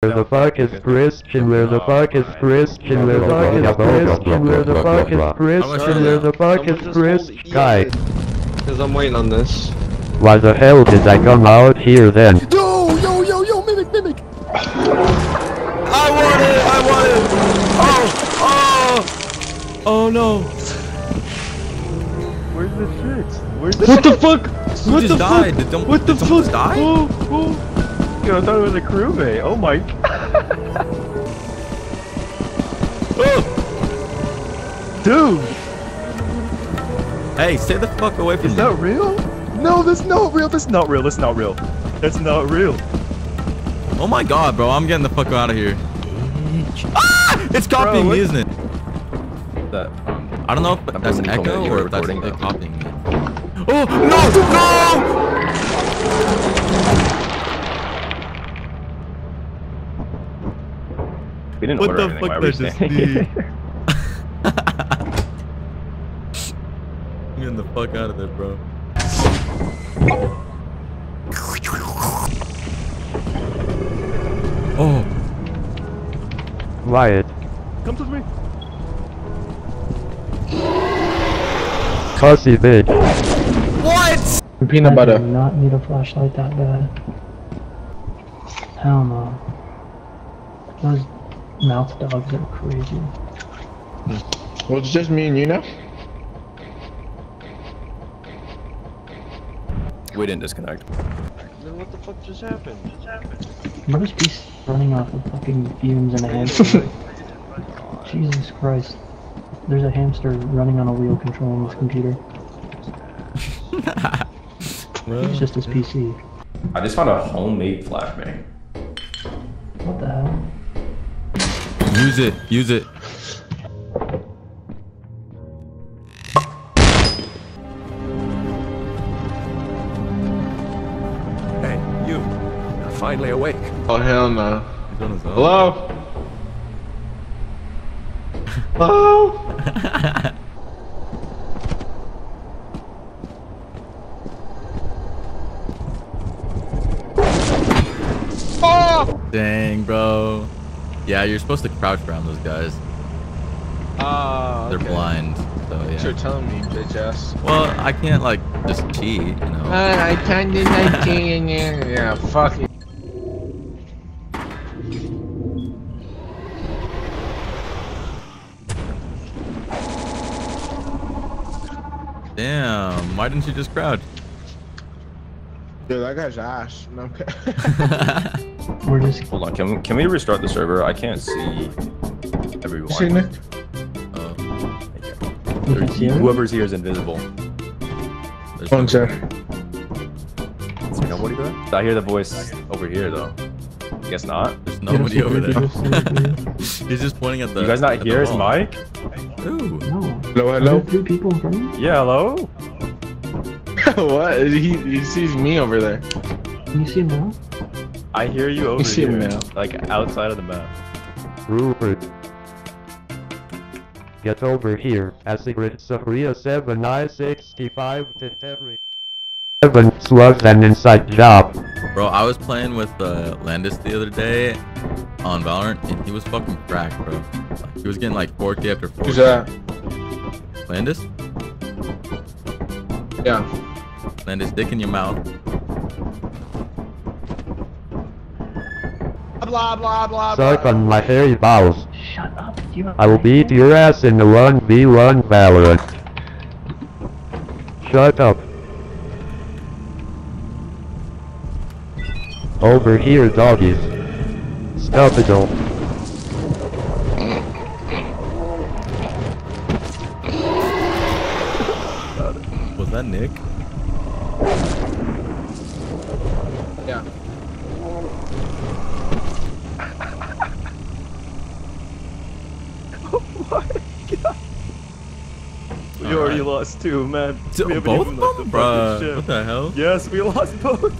Where the fuck is Christian? Where the fuck is Christian? Where the fuck is Christian? Where the fuck is Christian? Where the fuck is Christian? Guy, Because I'm waiting on this. why the hell did I come out here then? Yo, yo, yo, yo, mimic, mimic. I want it! I want it! Oh! Oh! Oh no! Where's the shit? Where's the What the fuck? Who what just the died? fuck? Did what the fuck? die? Oh, oh. Yo, I thought it was a crewmate. Oh my. Oh! Dude, Hey, stay the fuck away from is me. that real? No, that's not real. That's not real. That's not real. That's not real. Oh my god, bro, I'm getting the fuck out of here. Ah! It's copying what- me, isn't it? That, um, I don't know if that's an you told me echo that you or if that's recording, it copying me. Oh, no! No! we didn't What order the anything. fuck Why are we I just standing see? here? I'm getting the fuck out of there, bro. Oh, Wyatt, Come to me. cussy bitch. what? Peanut butter. I do not need a flashlight that bad. Hell no. Those mouth dogs are crazy. Hmm. Well, it's just me and you now. We didn't disconnect. Then what the fuck just happened? Just happened. Where's Beast running off of fucking fumes and a hamster? Jesus Christ. There's a hamster running on a wheel controlling his computer. It's just his PC. I just found a homemade flashbang. What the hell? Use it, use it. Hey, you. You're finally awake. Oh hell no. He's on his own. Hello. Hello. Dang, bro. Yeah, you're supposed to crouch around those guys. Ah. They're blind, so yeah. telling me, bitch ass. Well, I can't like just cheat, you know. I kind of like Yeah, fuck it. Damn, why didn't you just crouch? Dude, that guy's ass. No, I'm kidding. We're just Hold on, can can we restart the server? I can't see everyone. See, Nick? Oh, you can see it. Whoever's here is invisible. there's One no- sec. Is there nobody there? I hear the voice over here though. Guess not. There's nobody see over there. you don't see it, He's just pointing at the. You guys not at the here? Is. Mike? Ooh. No. Hello, Are hello. there three people in front of you? Yeah, hello. what? He, he sees me over there. Can you see him now? I hear you over you see here, him now. like outside of the map. Rupert. Get over here. A secret Safria 7 I 65 to every. Seven slugs and inside job. Bro, I was playing with uh, Landis the other day on Valorant, and he was fucking cracked, bro. Like, he was getting like 4K after 4K. Who's that? Landis? Yeah. Landis, dick in your mouth. Blah blah blah Suck on my hairy balls. Shut up. You I will beat your ass in the 1v1 Valorant. Shut up. Over here, doggies. Stop it, don't. Was that Nick? We already lost two, man. T- We both even of them? the Bruh, what the hell? Yes, we lost both.